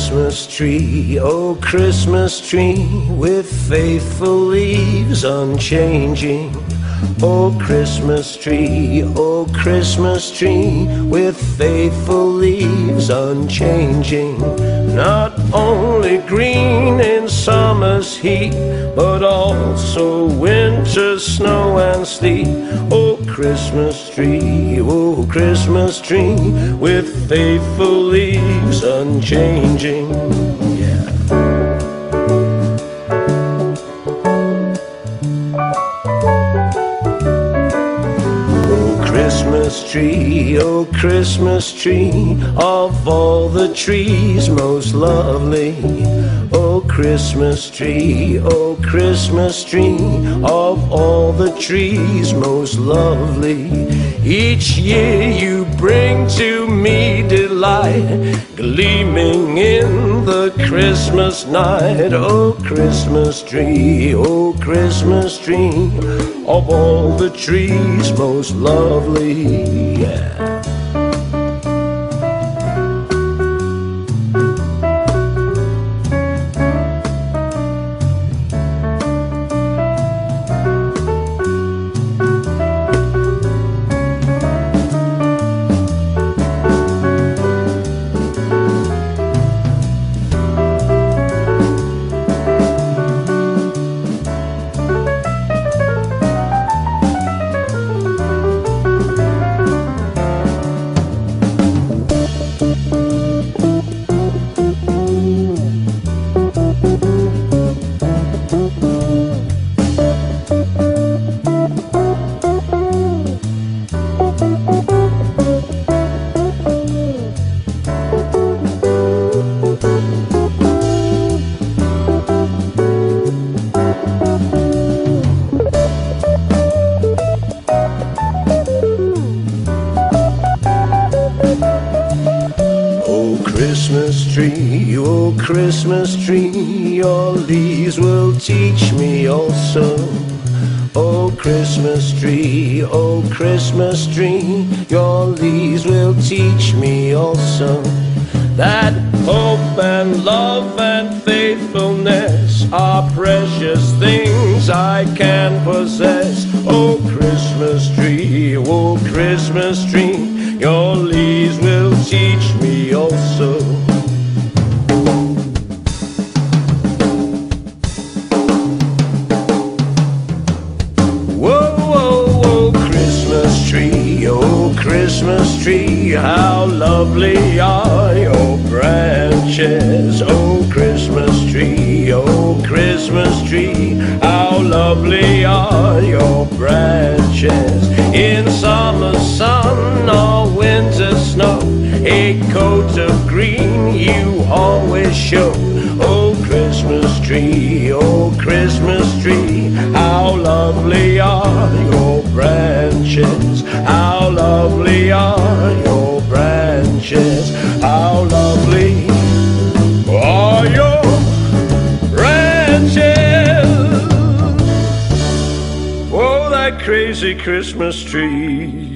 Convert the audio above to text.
Christmas tree, oh Christmas tree, with faithful leaves unchanging. Oh Christmas tree, oh Christmas tree, with faithful leaves unchanging. Not only green in summer's heat, but also winter's snow and sleet. Oh Christmas tree, oh Christmas tree, with faithful leaves unchanging. Oh, Christmas tree, oh Christmas tree, of all the trees most lovely. Oh Christmas tree, oh Christmas tree, of all the trees most lovely. Each year you bring to me delight, gleaming in the Christmas night. Oh Christmas tree, oh Christmas tree, of all the trees most lovely. Yeah. Christmas tree, oh Christmas tree, your leaves will teach me also. Oh Christmas tree, oh Christmas tree, your leaves will teach me also that hope and love and faithfulness are precious things I can possess. Oh Christmas tree, oh Christmas tree, your leaves will teach me also. Whoa, whoa, whoa, Christmas tree, oh Christmas tree, how lovely are your branches. Oh, Christmas tree, oh, Christmas tree, how lovely are your branches. A coat of green you always show. Oh, Christmas tree, oh, Christmas tree, how lovely are your branches. How lovely are your branches. How lovely are your branches. Oh, that crazy Christmas tree.